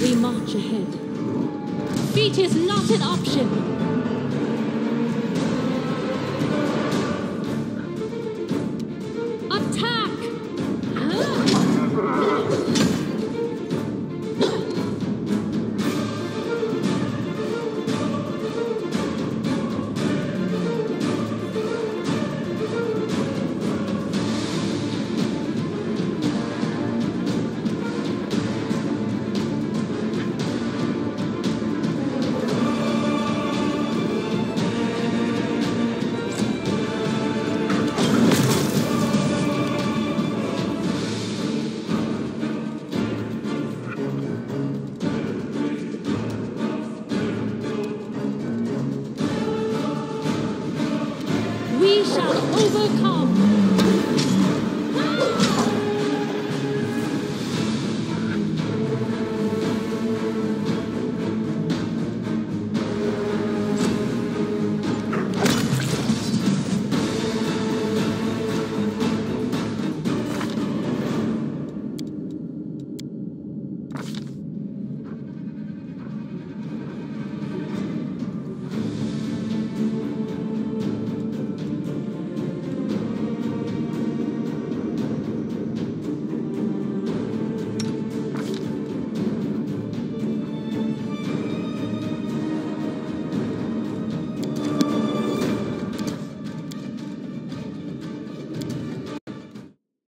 We march ahead. Defeat is not an option. we shall overcome.